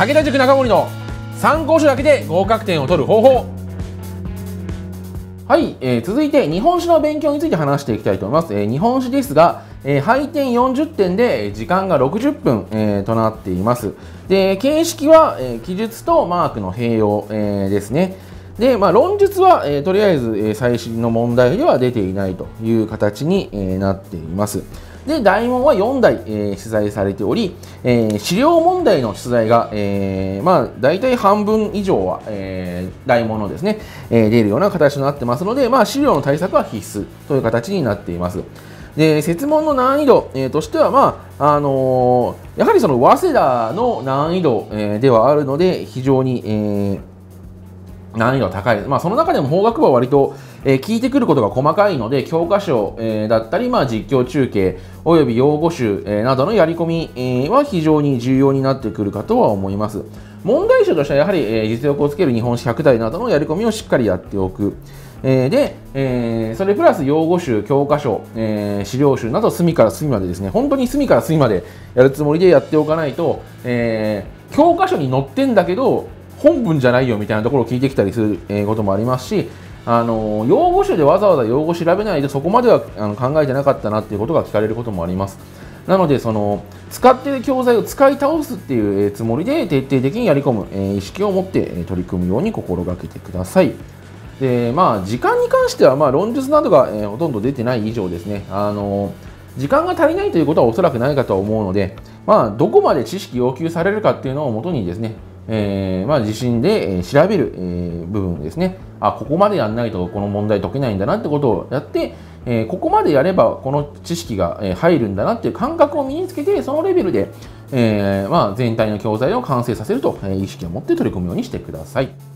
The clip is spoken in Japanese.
武田塾中森の参考書だけで合格点を取る方法。はい、えー、続いて日本史の勉強について話していきたいと思います、えー、日本史ですが、えー、配点40点で時間が60分、えー、となっています。で形式は、えー、記述とマークの併用、えー、ですね。で、まあ、論述は、えー、とりあえず、えー、最新の問題では出ていないという形に、えー、なっています。で、大問は4題、えー、出題されており、えー、資料問題の出題が、えー、まあ、大体半分以上は、えー、大問のですね、えー、出るような形となってますので、まあ、資料の対策は必須という形になっています。で、設問の難易度、えー、としては、まあ、あのー、やはりその早稲田の難易度、えー、ではあるので、非常に、えー、難易度高い。まあ、その中でも法学部は割と、えー、聞いてくることが細かいので、教科書、えー、だったり、まあ、実況中継、および用語集、えー、などのやり込み、えー、は非常に重要になってくるかとは思います。問題集としてはやはり、えー、実力をつける日本史100題などのやり込みをしっかりやっておく。えー、で、えー、それプラス用語集、教科書、えー、資料集など隅から隅までですね、本当に隅から隅までやるつもりでやっておかないと、えー、教科書に載ってんだけど、本文じゃないよみたいなところを聞いてきたりすることもありますし、あの用語集でわざわざ用語調べないでそこまではあの考えてなかったなっていうことが聞かれることもあります。なのでその使っている教材を使い倒すっていうつもりで徹底的にやり込む、え意識を持って取り組むように心がけてください。でまあ、時間に関しては、まあ、論述などが、えほとんど出てない以上ですね、あの時間が足りないということはおそらくないかと思うので、まあ、どこまで知識要求されるかっていうのをもとにですね、えー、まあ、地震で、調べる、えー、部分ですねあここまでやんないとこの問題解けないんだなってことをやって、えー、ここまでやればこの知識が、入るんだなっていう感覚を身につけてそのレベルで、えまあ、全体の教材を完成させると、え意識を持って取り組むようにしてください。